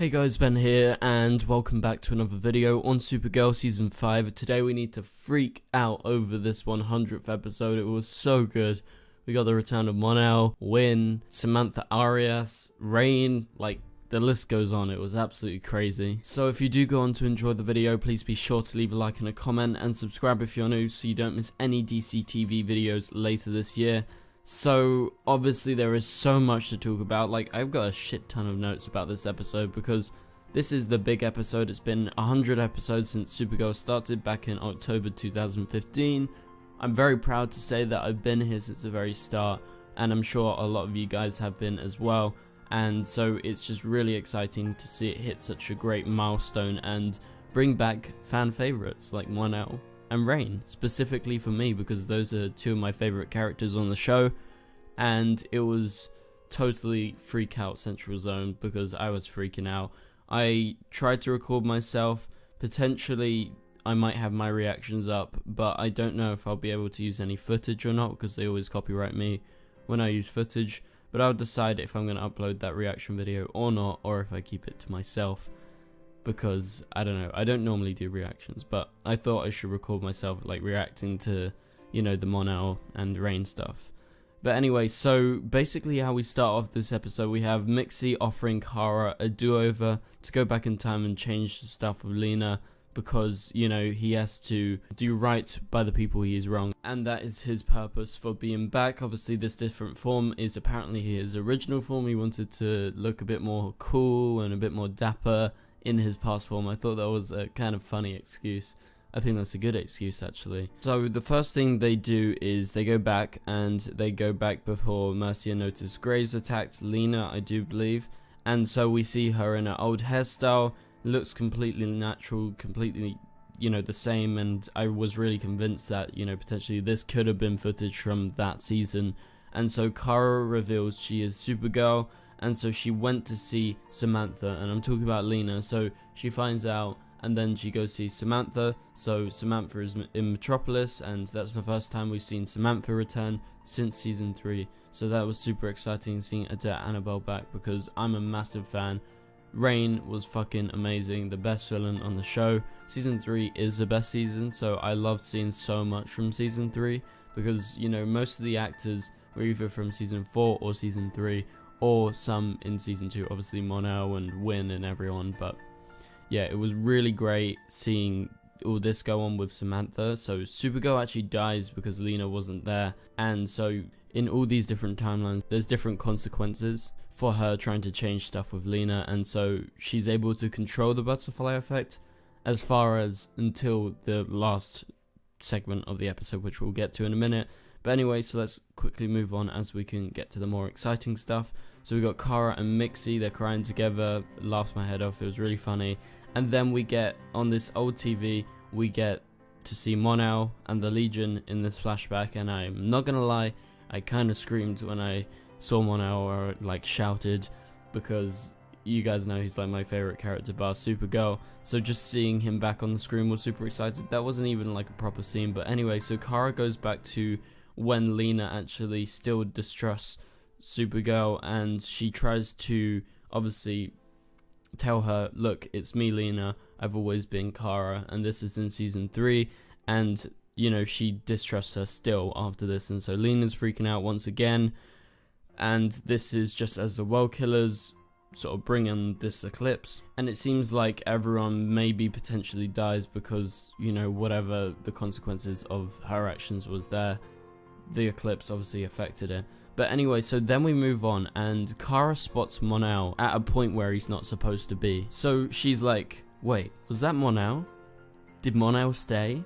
Hey guys, Ben here, and welcome back to another video on Supergirl Season 5. Today we need to freak out over this 100th episode, it was so good. We got the return of Mon-El, Samantha Arias, Reign, like, the list goes on, it was absolutely crazy. So if you do go on to enjoy the video, please be sure to leave a like and a comment, and subscribe if you're new so you don't miss any DC TV videos later this year. So, obviously there is so much to talk about, like, I've got a shit ton of notes about this episode because this is the big episode, it's been 100 episodes since Supergirl started back in October 2015. I'm very proud to say that I've been here since the very start, and I'm sure a lot of you guys have been as well, and so it's just really exciting to see it hit such a great milestone and bring back fan favourites like Mon-El and Reign, specifically for me because those are two of my favorite characters on the show, and it was totally freak out Central Zone because I was freaking out. I tried to record myself, potentially I might have my reactions up, but I don't know if I'll be able to use any footage or not because they always copyright me when I use footage, but I'll decide if I'm going to upload that reaction video or not, or if I keep it to myself because I don't know, I don't normally do reactions, but I thought I should record myself like reacting to, you know, the Mon-El and Reign stuff. But anyway, so basically how we start off this episode, we have Mixie offering Kara a do-over to go back in time and change the stuff with Lena because, you know, he has to do right by the people he is wrong. And that is his purpose for being back. Obviously, this different form is apparently his original form. He wanted to look a bit more cool and a bit more dapper in his past form. I thought that was a kind of funny excuse. I think that's a good excuse actually. So the first thing they do is they go back and they go back before Mercy and Otis Graves attacked Lena, I do believe. And so we see her in her old hairstyle, looks completely natural, completely, you know, the same. And I was really convinced that, you know, potentially this could have been footage from that season. And so Kara reveals she is Supergirl and so she went to see Samantha, and I'm talking about Lena, so she finds out, and then she goes see Samantha, so Samantha is in Metropolis, and that's the first time we've seen Samantha return since season 3, so that was super exciting seeing Odette Annable back, because I'm a massive fan, Reign was fucking amazing, the best villain on the show. Season 3 is the best season, so I loved seeing so much from Season 3 because, you know, most of the actors were either from Season 4 or Season 3 or some in season two, obviously Mon-El and Winn and everyone. But yeah, it was really great seeing all this go on with Samantha. So Supergirl actually dies because Lena wasn't there, and so in all these different timelines, there's different consequences for her trying to change stuff with Lena, and so she's able to control the butterfly effect as far as until the last segment of the episode, which we'll get to in a minute. But anyway, so let's quickly move on as we can get to the more exciting stuff. So we got Kara and Mixie, they're crying together, laughed my head off, it was really funny. And then we get, on this old TV, we get to see Mon-El and the Legion in this flashback, and I'm not gonna lie, I kinda screamed when I saw Mon-El or like shouted, because you guys know he's like my favorite character bar Supergirl. So just seeing him back on the screen was super excited. That wasn't even like a proper scene, but anyway, so Kara goes back to when Lena actually still distrusts Supergirl and she tries to obviously tell her, look, it's me, Lena. I've always been Kara, and this is in season three. And you know she distrusts her still after this, and so Lena's freaking out once again. And this is just as the World Killers sort of bring in this eclipse, and it seems like everyone maybe potentially dies because you know whatever the consequences of her actions was there. The eclipse obviously affected it. But anyway, so then we move on, and Kara spots Mon-El at a point where he's not supposed to be. So she's like, wait, was that Mon-El? Did Mon-El stay?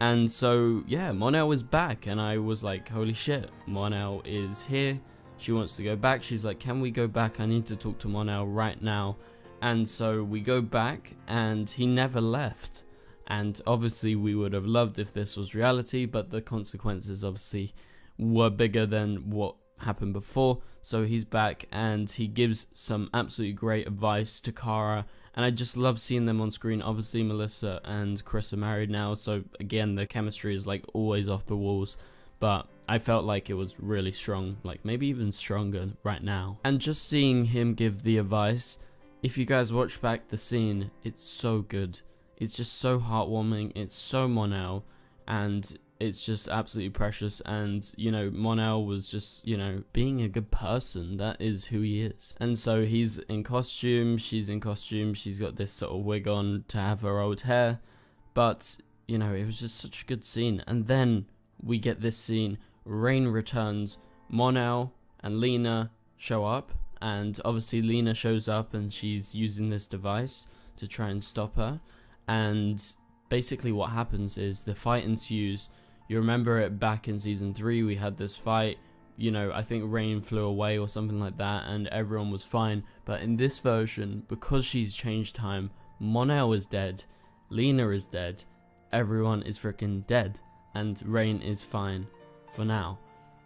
And so, yeah, Mon-El is back, and I was like, holy shit, Mon-El is here. She wants to go back. She's like, can we go back? I need to talk to Mon-El right now. And so we go back, and he never left. And obviously, we would have loved if this was reality, but the consequences obviously were bigger than what happened before. So he's back and he gives some absolutely great advice to Kara. And I just love seeing them on screen. Obviously, Melissa and Chris are married now. So again, the chemistry is like always off the walls. But I felt like it was really strong, like maybe even stronger right now. And just seeing him give the advice, if you guys watch back the scene, it's so good. It's just so heartwarming. It's so Mon-El, and it's just absolutely precious. And you know, Mon-El was just you know being a good person. That is who he is. And so he's in costume. She's in costume. She's got this sort of wig on to have her old hair, but you know, it was just such a good scene. And then we get this scene. Reign returns. Mon-El and Lena show up, and obviously Lena shows up and she's using this device to try and stop her. And basically, what happens is the fight ensues. You remember it back in season three, we had this fight. You know, I think Reign flew away or something like that, and everyone was fine. But in this version, because she's changed time, Mon-El is dead, Lena is dead, everyone is freaking dead, and Reign is fine for now.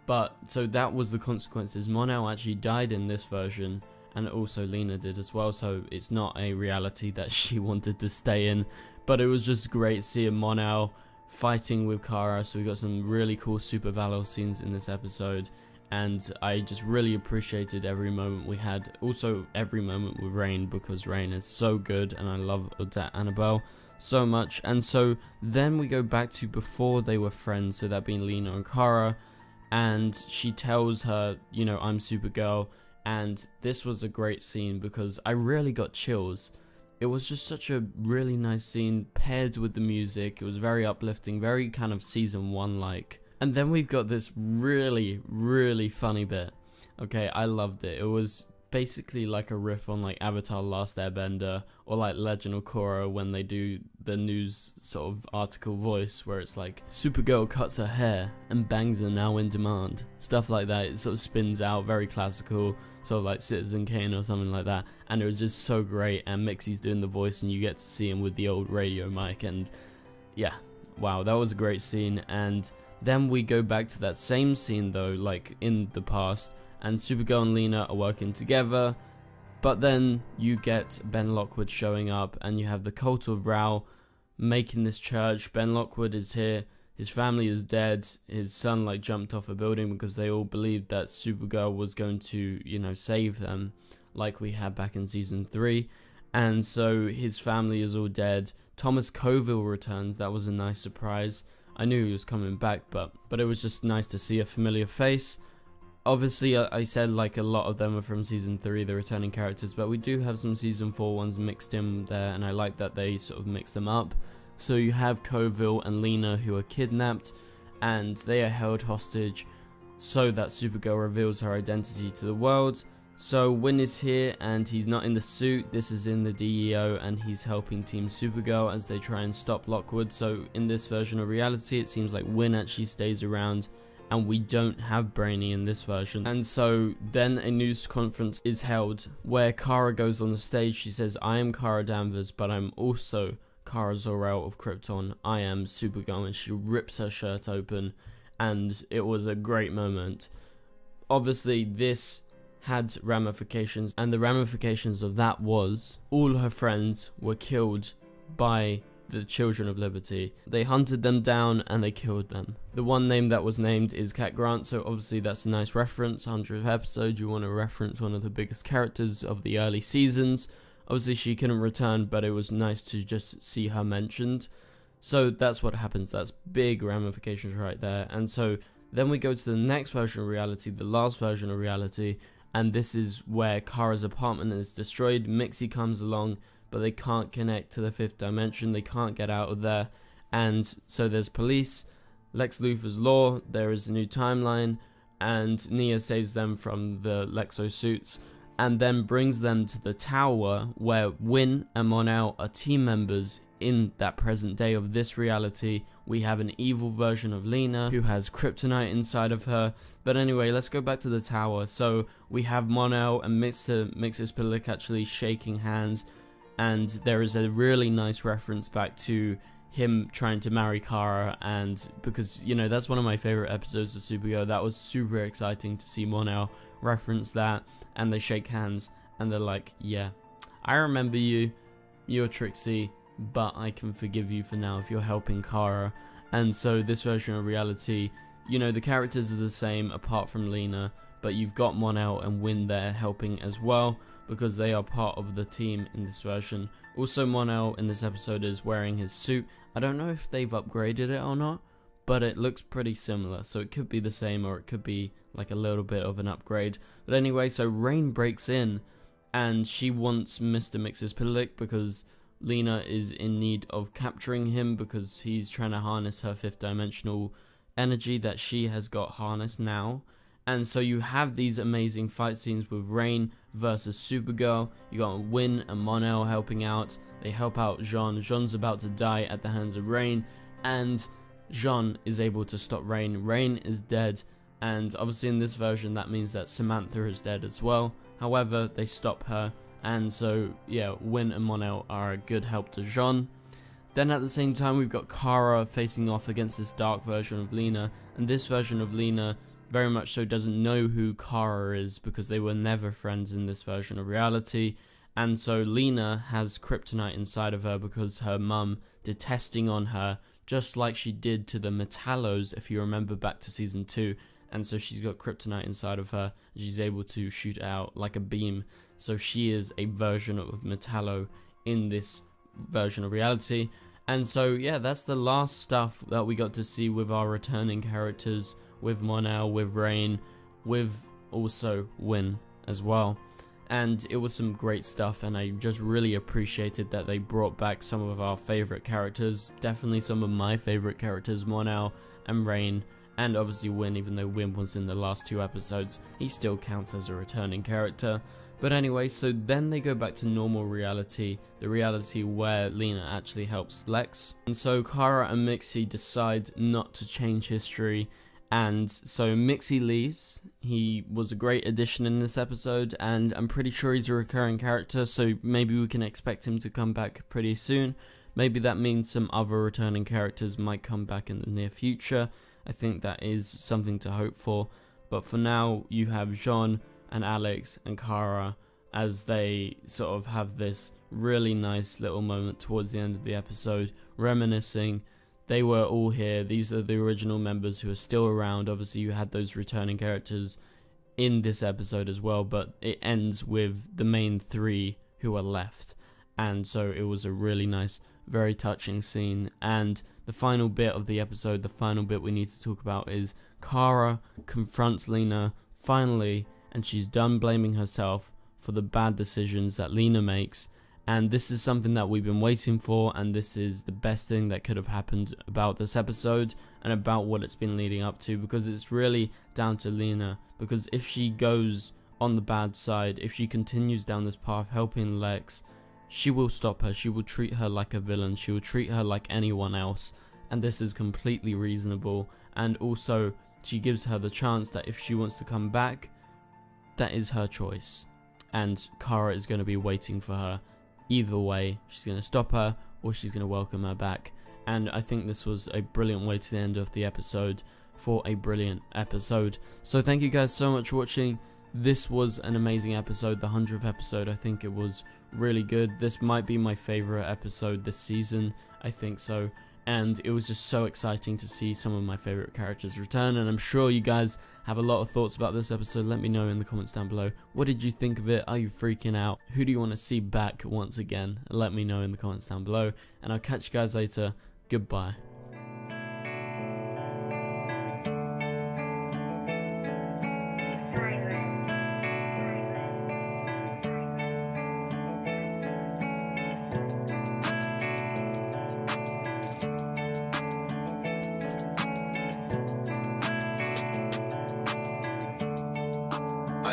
But, so that was the consequences. Mon-El actually died in this version, and also Lena did as well, so it's not a reality that she wanted to stay in. But it was just great seeing Mon-El fighting with Kara, so we got some really cool Super Valor scenes in this episode. And I just really appreciated every moment we had. Also, every moment with Reign because Reign is so good, and I love Odette Annable so much. And so then we go back to before they were friends, so that being Lena and Kara and she tells her, you know, I'm Supergirl. And this was a great scene because I really got chills. It was just such a really nice scene paired with the music. It was very uplifting, very kind of season one like. And then we've got this really, really funny bit. Okay, I loved it. It was basically like a riff on like Avatar Last Airbender or like Legend of Korra when they do the news sort of article voice where it's like Supergirl cuts her hair and bangs are now in demand. Stuff like that. It sort of spins out very classical, sort of like Citizen Kane or something like that. And it was just so great and Mixie's doing the voice and you get to see him with the old radio mic and yeah, wow, that was a great scene and then we go back to that same scene though, like in the past and Supergirl and Lena are working together. But then you get Ben Lockwood showing up, and you have the cult of Rao making this church. Ben Lockwood is here. His family is dead. His son like jumped off a building because they all believed that Supergirl was going to, you know, save them, like we had back in season three. And so his family is all dead. Thomas Coville returns. That was a nice surprise. I knew he was coming back, but but it was just nice to see a familiar face obviously I said like a lot of them are from season 3 the returning characters but we do have some season 4 ones mixed in there and I like that they sort of mix them up. So you have Coville and Lena who are kidnapped and they are held hostage so that Supergirl reveals her identity to the world. So Winn is here and he's not in the suit. This is in the DEO and he's helping Team Supergirl as they try and stop Lockwood. So in this version of reality it seems like Winn actually stays around and we don't have Brainy in this version. And so then a news conference is held where Kara goes on the stage. She says, I am Kara Danvers, but I'm also Kara Zor-El of Krypton. I am Supergirl. And she rips her shirt open and it was a great moment. Obviously, this had ramifications and the ramifications of that was all her friends were killed by the Children of Liberty. They hunted them down and they killed them. The one name that was named is Cat Grant, so obviously that's a nice reference. 100th episode, you want to reference one of the biggest characters of the early seasons. Obviously, she couldn't return, but it was nice to just see her mentioned. So that's what happens. That's big ramifications right there. And so then we go to the next version of reality, the last version of reality, and this is where Kara's apartment is destroyed. Mixie comes along but they can't connect to the fifth dimension. They can't get out of there. And so there's police, Lex Luthor's law, there is a new timeline, and Nia saves them from the Lexo suits and then brings them to the tower where Winn and Mon-El are team members in that present day of this reality. We have an evil version of Lena who has kryptonite inside of her. But anyway, let's go back to the tower. So we have Mon-El and Mr. Mxyzptlk actually shaking hands and there is a really nice reference back to him trying to marry Kara and because you know that's one of my favorite episodes of Supergirl. That was super exciting to see Mon-El reference that and they shake hands and they're like yeah I remember you you're Trixie but I can forgive you for now if you're helping Kara. And so this version of reality you know the characters are the same apart from Lena but you've got Mon-El and Winn there helping as well because they are part of the team in this version. Also, Mon-El in this episode is wearing his suit. I don't know if they've upgraded it or not, but it looks pretty similar. So it could be the same or it could be like a little bit of an upgrade. But anyway, so Reign breaks in and she wants Mr. Mix's Mxyzptlk because Lena is in need of capturing him because he's trying to harness her fifth dimensional energy that she has got harnessed now. And so you have these amazing fight scenes with Reign versus Supergirl. You got Winn and Mon-El helping out. They help out J'onn. J'onn's about to die at the hands of Reign. And J'onn is able to stop Reign. Reign is dead. And obviously in this version that means that Samantha is dead as well. However, they stop her. And so, yeah, Winn and Mon-El are a good help to J'onn. Then at the same time, we've got Kara facing off against this dark version of Lena. And this version of Lena very much so doesn't know who Kara is because they were never friends in this version of reality. And so Lena has kryptonite inside of her because her mum did testing on her, just like she did to the Metallos, if you remember back to season 2. And so she's got kryptonite inside of her. She's able to shoot out like a beam. So she is a version of Metallo in this version of reality. And so, yeah, that's the last stuff that we got to see with our returning characters with Mon-El, with Reign, with also Winn as well. And it was some great stuff, and I just really appreciated that they brought back some of our favorite characters. Definitely some of my favorite characters, Mon-El and Reign, and obviously Winn, even though Winn was in the last two episodes, he still counts as a returning character. But anyway, so then they go back to normal reality, the reality where Lena actually helps Lex. And so Kara and Mixie decide not to change history and so Mixie leaves. He was a great addition in this episode, and I'm pretty sure he's a recurring character, so maybe we can expect him to come back pretty soon. Maybe that means some other returning characters might come back in the near future. I think that is something to hope for. But for now, you have J'onn and Alex and Kara as they sort of have this really nice little moment towards the end of the episode, reminiscing they were all here. These are the original members who are still around. Obviously, you had those returning characters in this episode as well, but it ends with the main three who are left. And so it was a really nice, very touching scene. And the final bit of the episode, the final bit we need to talk about is Kara confronts Lena finally, and she's done blaming herself for the bad decisions that Lena makes and this is something that we've been waiting for and this is the best thing that could have happened about this episode and about what it's been leading up to because it's really down to Lena. Because if she goes on the bad side if she continues down this path helping Lex she will stop her. She will treat her like a villain. She will treat her like anyone else. And this is completely reasonable. And also she gives her the chance that if she wants to come back that is her choice. And Kara is going to be waiting for her Either way, she's going to stop her or she's going to welcome her back. And I think this was a brilliant way to the end of the episode for a brilliant episode. So thank you guys so much for watching. This was an amazing episode, the 100th episode. I think it was really good. This might be my favorite episode this season. I think so and it was just so exciting to see some of my favorite characters return and I'm sure you guys have a lot of thoughts about this episode. Let me know in the comments down below. What did you think of it? Are you freaking out? Who do you want to see back once again? Let me know in the comments down below and I'll catch you guys later. Goodbye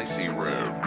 See red.